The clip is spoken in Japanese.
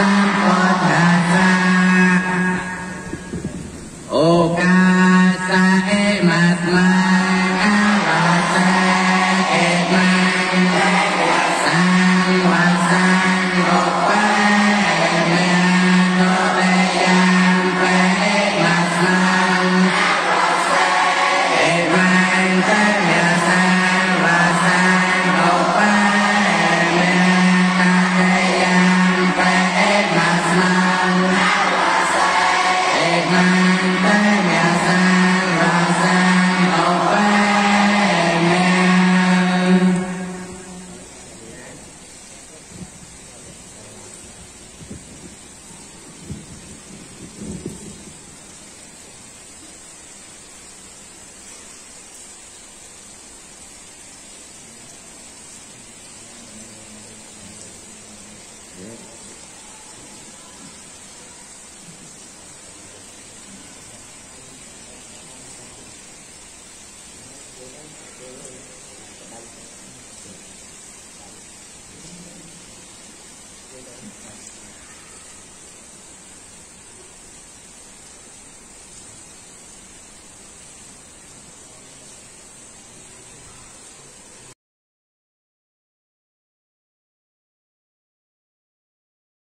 สัมปทาโอกา ね。